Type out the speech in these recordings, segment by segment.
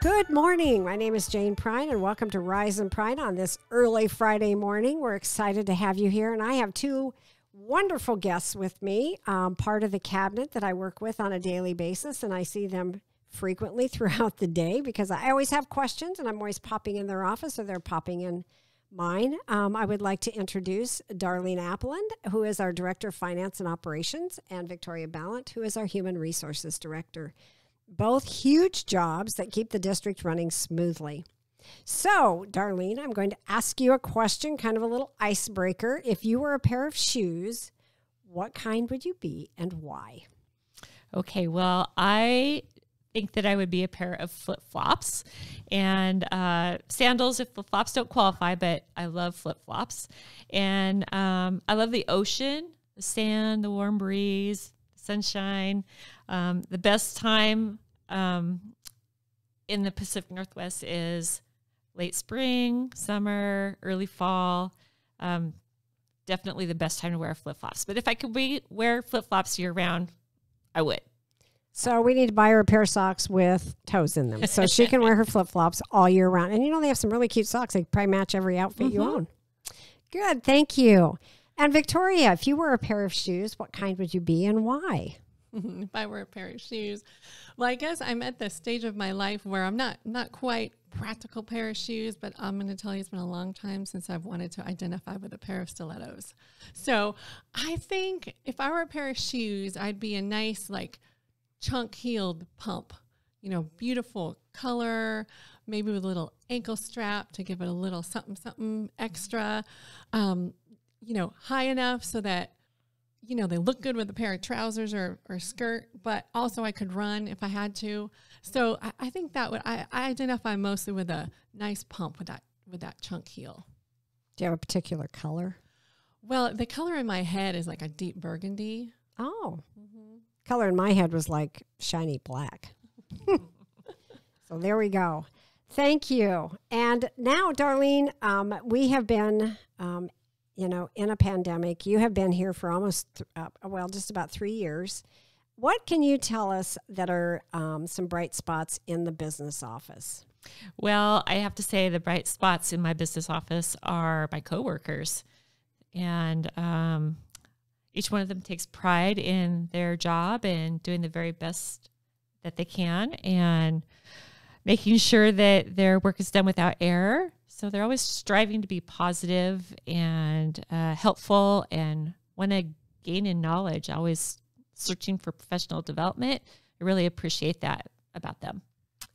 Good morning. My name is Jane Pryne, and welcome to Rise and Pryne on this early Friday morning. We're excited to have you here, and I have two wonderful guests with me, um, part of the cabinet that I work with on a daily basis, and I see them frequently throughout the day because I always have questions, and I'm always popping in their office or they're popping in mine. Um, I would like to introduce Darlene Appland, who is our Director of Finance and Operations, and Victoria Balint, who is our Human Resources Director both huge jobs that keep the district running smoothly. So, Darlene, I'm going to ask you a question, kind of a little icebreaker. If you were a pair of shoes, what kind would you be and why? Okay, well, I think that I would be a pair of flip flops and uh, sandals if flip flops don't qualify, but I love flip flops. And um, I love the ocean, the sand, the warm breeze, sunshine. Um, the best time um, in the Pacific Northwest is late spring, summer, early fall. Um, definitely the best time to wear flip flops. But if I could we- wear flip flops year round, I would. So we need to buy her a pair of socks with toes in them, so she can wear her flip flops all year round. And you know they have some really cute socks; they probably match every outfit you own. Good, thank you. And Victoria, if you were a pair of shoes, what kind would you be and why? if I were a pair of shoes. Well, I guess I'm at the stage of my life where I'm not not quite practical pair of shoes, but I'm going to tell you it's been a long time since I've wanted to identify with a pair of stilettos. So I think if I were a pair of shoes, I'd be a nice like chunk heeled pump. You know, beautiful color, maybe with a little ankle strap to give it a little something something extra. Um, you know, high enough so that you know, they look good with a pair of trousers or, or skirt, but also I could run if I had to. So I, I think that would I, I identify mostly with a nice pump with that with that chunk heel. Do you have a particular color? Well, the color in my head is like a deep burgundy. Oh, color in my head was like shiny black. so there we go. Thank you. And now, Darlene, um, we have been, um, you know, in a pandemic. You have been here for almost, uh, well, just about three years. What can you tell us that are um, some bright spots in the business office? Well, I have to say the bright spots in my business office are my coworkers, and um, each one of them takes pride in their job and doing the very best that they can, and making sure that their work is done without error. So they're always striving to be positive and uh, helpful, and want to gain in knowledge. Always searching for professional development. I really appreciate that about them.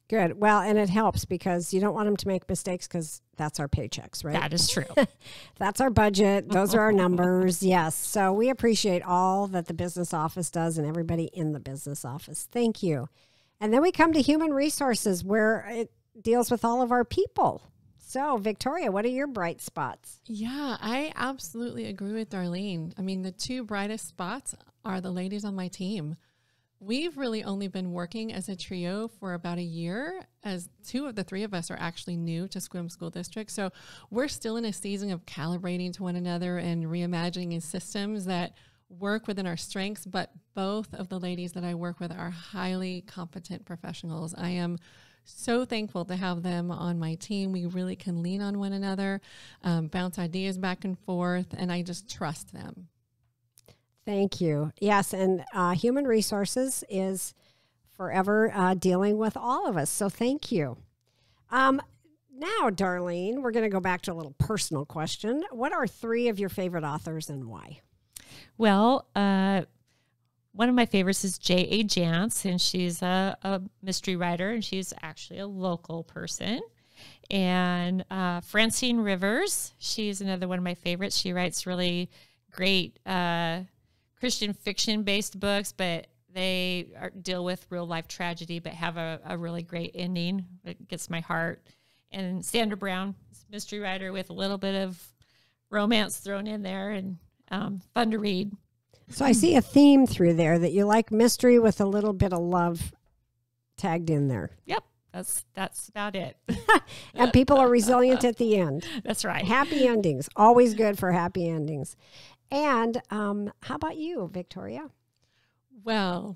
Good. Well, and it helps because you don't want them to make mistakes because that's our paychecks, right? That is true. That's our budget. Those are our numbers. Yes. So we appreciate all that the business office does and everybody in the business office. Thank you. And then we come to human resources where it deals with all of our people. So, Victoria, what are your bright spots? Yeah, I absolutely agree with Darlene. I mean, the two brightest spots are the ladies on my team. We've really only been working as a trio for about a year, as two of the three of us are actually new to Sequim School District. So we're still in a season of calibrating to one another and reimagining systems that work within our strengths. But both of the ladies that I work with are highly competent professionals. I am so thankful to have them on my team. We really can lean on one another, um, bounce ideas back and forth, and I just trust them. Thank you. Yes, and uh, human resources is forever uh, dealing with all of us. So, thank you. Um, now, Darlene, we're going to go back to a little personal question. What are three of your favorite authors and why? Well, uh, one of my favorites is J.A. Jance, and she's a, a mystery writer, and she's actually a local person. And uh, Francine Rivers, she's another one of my favorites. She writes really great uh, Christian fiction based books, but they are, deal with real life tragedy, but have a, a really great ending that gets my heart. And Sandra Brown, mystery writer with a little bit of romance thrown in there and um, fun to read. So, I see a theme through there that you like mystery with a little bit of love tagged in there. Yep, that's that's about it. And people are resilient at the end. that's right. Happy endings, always good for happy endings. And um, how about you, Victoria? Well,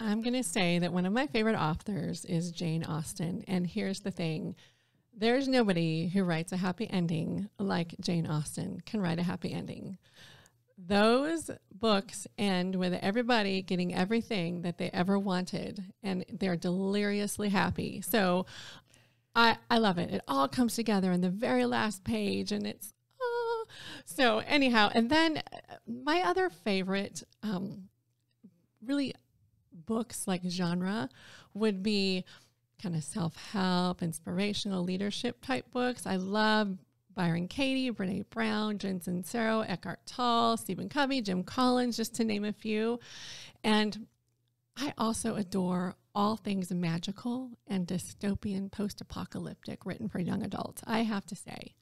I'm going to say that one of my favorite authors is Jane Austen. And here's the thing there's nobody who writes a happy ending like Jane Austen can write a happy ending. Those books end with everybody getting everything that they ever wanted and they're deliriously happy. So I, I love it. It all comes together in the very last page and it's oh. so anyhow and then uh, my other favorite um, really books like genre would be kind of self help, inspirational leadership type books. I love Byron Katie, Brene Brown, Jen Sincero, Eckhart Tolle, Stephen Covey, Jim Collins, just to name a few. And I also adore all things magical and dystopian post apocalyptic written for young adults. I have to say,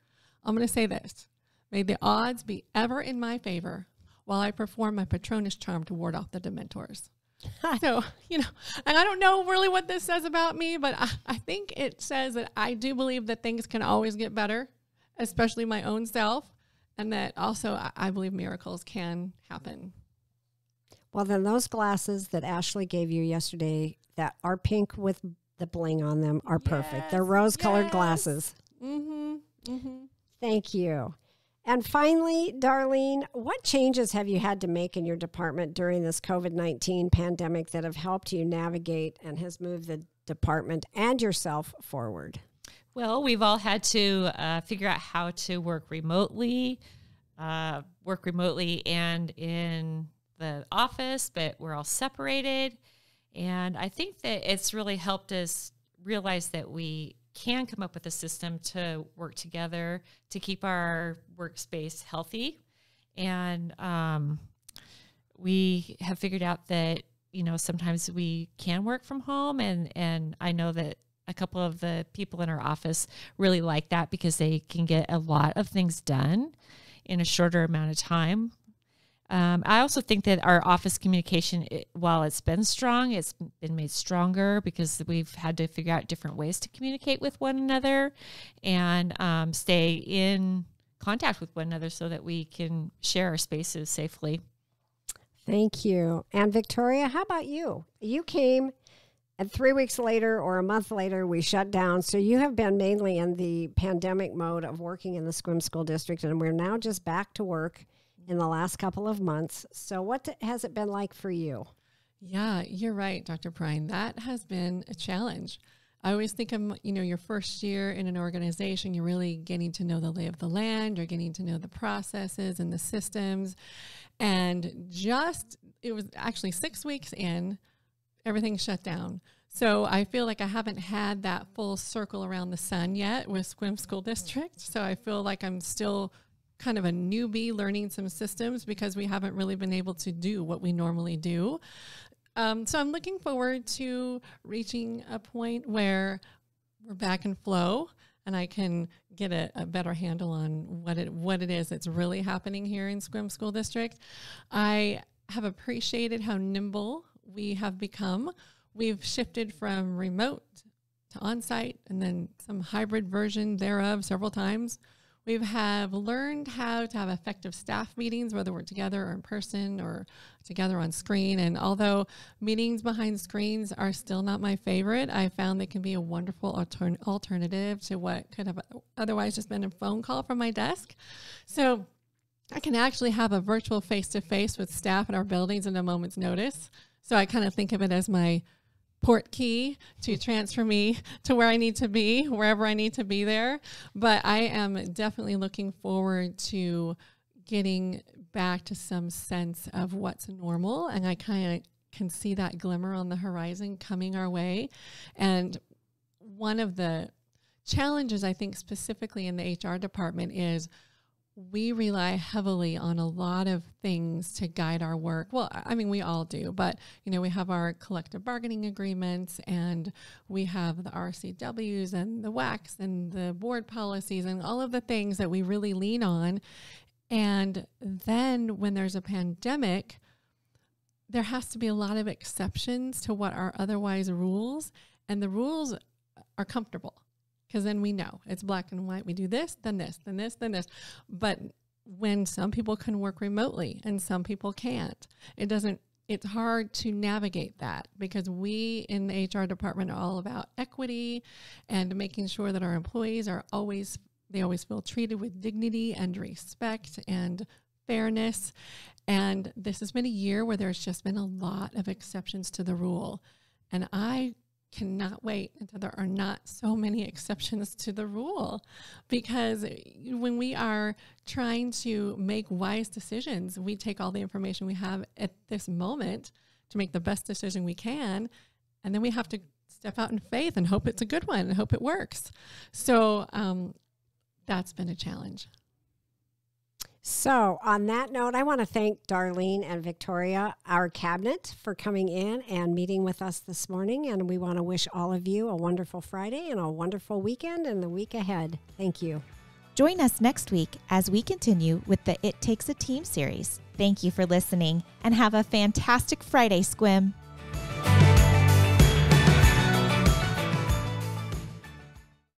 I'm going to say this may the odds be ever in my favor while I perform my Patronus charm to ward off the Dementors. so, you know, and I don't know really what this says about me, but I, I think it says that I do believe that things can always get better, especially my own self, and that also I, I believe miracles can happen. Well, then those glasses that Ashley gave you yesterday that are pink with the bling on them are perfect. They're rose colored yes. glasses. Mm-hmm. Mm-hmm. Thank you. And finally, Darlene, what changes have you had to make in your department during this COVID 19 pandemic that have helped you navigate and has moved the department and yourself forward? Well, we've all had to uh, figure out how to work remotely, uh, work remotely and in the office, but we're all separated. And I think that it's really helped us realize that we can come up with a system to work together to keep our workspace healthy. And um, we have figured out that you know sometimes we can work from home and and I know that a couple of the people in our office really like that because they can get a lot of things done in a shorter amount of time. Um, I also think that our office communication, it, while it's been strong, it's been made stronger because we've had to figure out different ways to communicate with one another and um, stay in contact with one another so that we can share our spaces safely. Thank you. And Victoria, how about you? You came and three weeks later or a month later, we shut down. So you have been mainly in the pandemic mode of working in the Sequim School District, and we're now just back to work in the last couple of months. So, what has it been like for you? Yeah, you're right, Dr. Pryne. That has been a challenge. I always think of, you know, your first year in an organization, you're really getting to know the lay of the land, you're getting to know the processes and the systems. And just, it was actually six weeks in, everything shut down. So I feel like I haven't had that full circle around the sun yet with Sequim School District. So I feel like I'm still kind of a newbie learning some systems because we haven't really been able to do what we normally do. Um, so I'm looking forward to reaching a point where we're back in flow and I can get a, a better handle on what it what it is that's really happening here in Sequim School District. I have appreciated how nimble we have become. We've shifted from remote to on-site and then some hybrid version thereof several times. We have learned how to have effective staff meetings, whether we're together or in person or together on screen. And although meetings behind screens are still not my favorite, I found they can be a wonderful altern- alternative to what could have otherwise just been a phone call from my desk. So I can actually have a virtual face to face with staff in our buildings at a moment's notice. So I kind of think of it as my port key to transfer me to where I need to be, wherever I need to be there. But I am definitely looking forward to getting back to some sense of what's normal. And I kind of can see that glimmer on the horizon coming our way. And one of the challenges, I think, specifically in the HR department is we rely heavily on a lot of things to guide our work. Well, I mean, we all do, but you know, we have our collective bargaining agreements and we have the RCWs and the WACs and the board policies and all of the things that we really lean on. And then when there's a pandemic, there has to be a lot of exceptions to what are otherwise rules, and the rules are comfortable because then we know it's black and white. We do this, then this, then this, then this. But when some people can work remotely and some people can't, it doesn't it's hard to navigate that because we in the HR department are all about equity and making sure that our employees are always they always feel treated with dignity and respect and fairness. And this has been a year where there's just been a lot of exceptions to the rule. And I cannot wait until there are not so many exceptions to the rule because when we are trying to make wise decisions, we take all the information we have at this moment to make the best decision we can. And then we have to step out in faith and hope it's a good one and hope it works. So um, that's been a challenge. So, on that note, I want to thank Darlene and Victoria, our cabinet, for coming in and meeting with us this morning. And we want to wish all of you a wonderful Friday and a wonderful weekend and the week ahead. Thank you. Join us next week as we continue with the It Takes a Team series. Thank you for listening and have a fantastic Friday, Sequim.